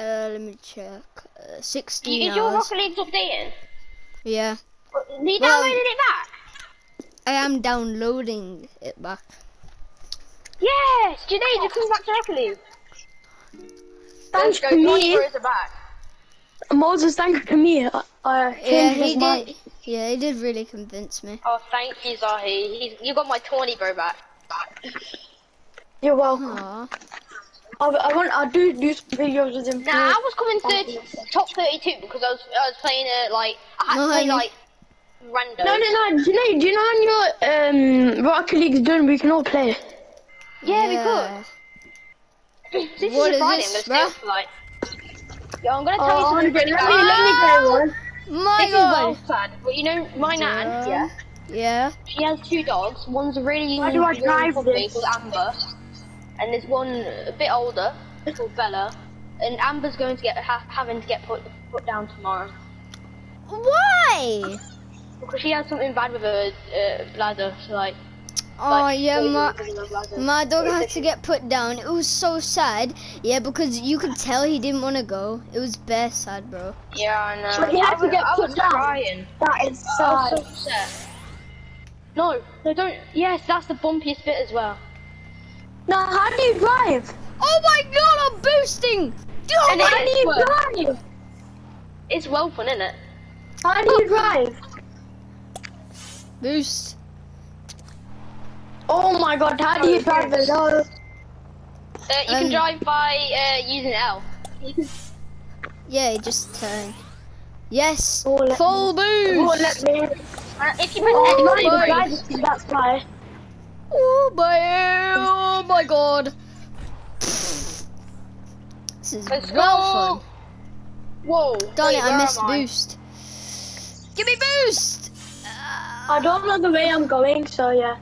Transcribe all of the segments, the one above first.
Uh, let me check. Uh, 16 Is your hours. Rocket League's updating? Yeah. He Well- downloaded it back. I am downloading it back. Yes, Janae, you come back to Rocket League. Thanks to me, Moses. Thanks to me. I, I Yeah, changed he his mind. did. Yeah, he did really convince me. Oh, thank you, Zahi. He's, you got my 20 bro back. You're welcome. Aww. I, I want. I do do some videos with him. Nah, I was coming 30, top 32 because I was I was playing it like I had No, to play like random. No, no, no. Do you know? Do you know when your um Rocket League's done? We can all play. Yeah, we could. This What is is a Friday. this, I'm bruh? like. Yo, I'm gonna tell Oh, you something let me bad. let me play one. My This is well god. sad, but you know my nan, yeah. Yeah. She has two dogs. One's a really How do I drive puppy this? called Amber, and there's one a bit older called Bella. And Amber's going to get ha- having to get put put down tomorrow Why? because she has something bad with her uh, bladder. So like, Oh like yeah, my in her bladder. my dog had to get put down. It was so sad. Yeah, because you could tell he didn't want to go. It was bare sad, bro. Yeah, I know. But he had I to was- get I put down. crying. That is I sad. was so upset. No, no, don't. Yes, that's the bumpiest bit as well. Now, how do you drive? Oh my god, I'm boosting! Oh And my How do you Well- drive? It's well fun, isn't it? How do you drive? boost. Oh my god, how do you drive it? Oh, Uh, you Um, can drive by uh, using L. Yeah, just turn. Yes, Oh, full oh boost. let me. Uh, if you press Oh, X, not it even boy. boosts. drive it, that's why. Oh my, oh my god. This is Let's well go. fun. Whoa. Darn wait, it, I missed am I? boost. Give me boost! I don't know the way I'm going, so yeah.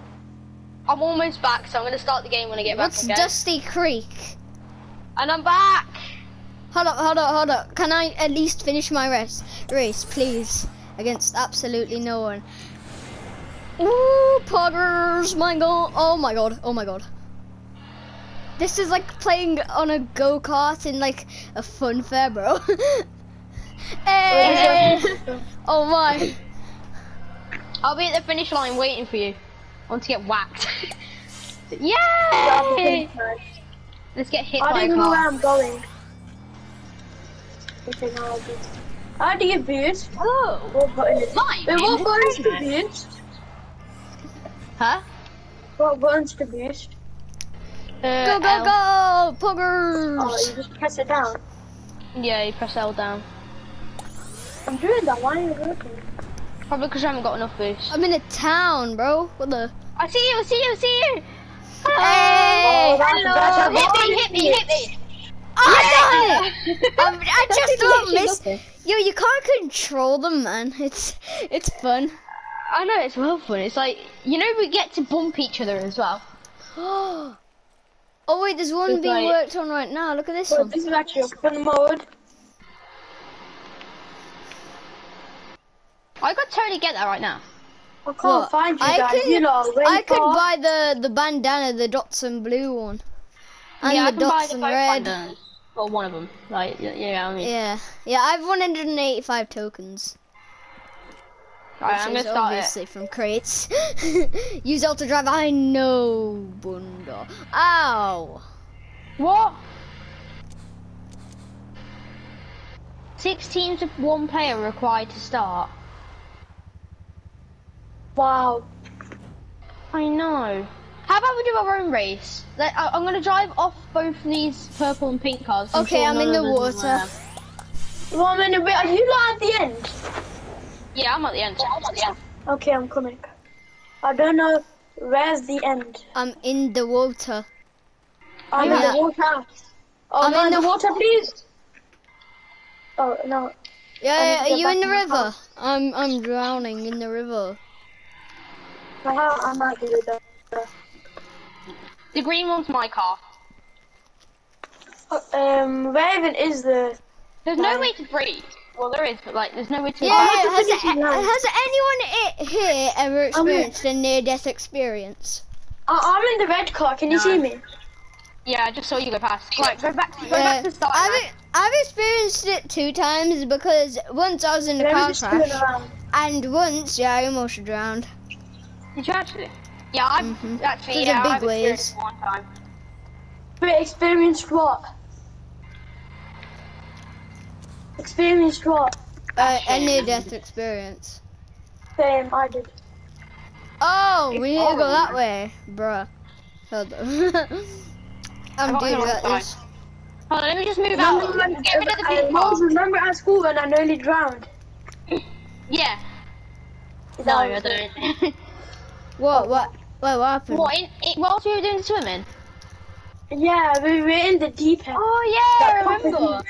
I'm almost back, so I'm gonna start the game when I get What's back. Okay? Dusty Creek? And I'm back. Hold up, hold up, hold up. Can I at least finish my race? Race, please. Against absolutely no one. Ooh, poggers, my god. Oh my god, oh my god. This is like playing on a go-kart in like a fun fair, bro. hey! Oh my. I'll be at the finish line waiting for you. I want to get whacked. Yay! Let's get hit I by a don't know where. I'm going. Okay, I'll. How do you boost? Oh, What button is it? Mine, Wait, what man. buttons to boost? huh? What buttons to boost? Uh, Go, go, L. go! Poggers! Oh, you just press it down. Yeah, you press L down. I'm doing that. Why are you working? Probably because I haven't got enough boost. I'm in a town, bro. What the? I see you, I see you, I see you. Hey! Oh, Hello. Hit me, hit me, hit me. I done it! Um, I just don't miss. nothing. Yo, you can't control them, man. It's it's fun. I know it's well fun. It's like you know we get to bump each other as well. oh wait, there's one It's being like- worked on right now. Look at this Well, one. this is actually a fun mode. I could totally get that right now. I can't What? find you I guys. can- you lot are way I could buy the the bandana, the dots and blue one, and yeah, I the can buy dots the and red. bandanas. Well, one of them. Like, yeah, yeah I mean. Yeah, yeah. I've 185 tokens, Right, which I'm gonna is start it. obviously from crates. Use Ultra Drive. I know, Bunda. Ow. What? Six teams of one player required to start. Wow. I know. How about we do our own race? Like, I- I'm gonna drive off both these purple and pink cars. Okay, I'm in the water. have- One minute, wait, are you not at the end? Yeah, I'm at the end. Okay, I'm coming. I don't know. Where's the end? I'm in the water. I'm Yeah. in the water. Oh, I'm no, in in the the- water, please. Oh, no. Yeah, yeah, are you in the river? house. I'm I'm drowning in the river. How I might do that. The green one's my car. Oh, Um, where even is the... There's no way to break. Well, there is, but like, there's no way to. Yeah, want has, finish it has anyone here ever experienced a near-death experience? I I'm in the red car, can you No. see me? Yeah, I just saw you go past. Right, go back. Go Yeah, back to start. I've, line. I've experienced it two times because once I was in a Let car crash, and once, yeah, I almost drowned. Did you actually? Yeah, I've Mhm. actually. Those yeah, are big I've experienced waves. it one time. Wait, experienced what? Experienced what? Uh, a near-death experience. Same, I did. Oh, we need to go that way, bruh. Hold on. I'm got dude no at Wi-Fi. this. Hold on, let me just move out. Remember, when- Get rid of the people. Moses, remember at school when I nearly drowned? Yeah. No, I don't. What? What? What, what happened? what? In, in, whilst we were doing the swimming? Yeah, we were in the deep end. Oh yeah, I That proper remember.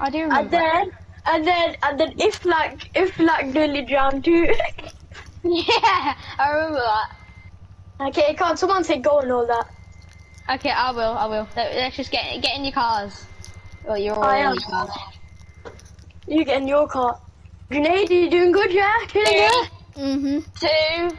I do remember. And then, and then, and then, if like, if like nearly drowned too. yeah, I remember that. okay, can't someone say go and all that? Okay, I will. I will. Let, let's just get get in your cars. Well, you're I in your cars. You get in your car. Grenade, you doing good, yeah? It? Mm-hmm. Two,